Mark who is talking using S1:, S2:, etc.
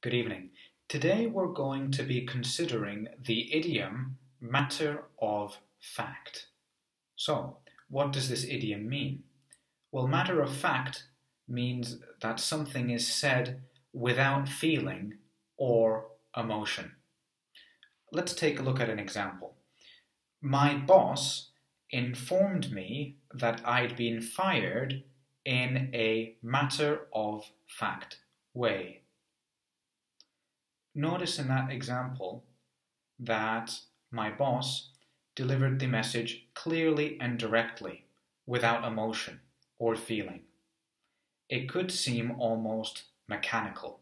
S1: Good evening. Today we're going to be considering the idiom matter of fact. So, what does this idiom mean? Well, matter of fact means that something is said without feeling or emotion. Let's take a look at an example. My boss informed me that I'd been fired in a matter of fact way. Notice in that example that my boss delivered the message clearly and directly, without emotion or feeling. It could seem almost mechanical.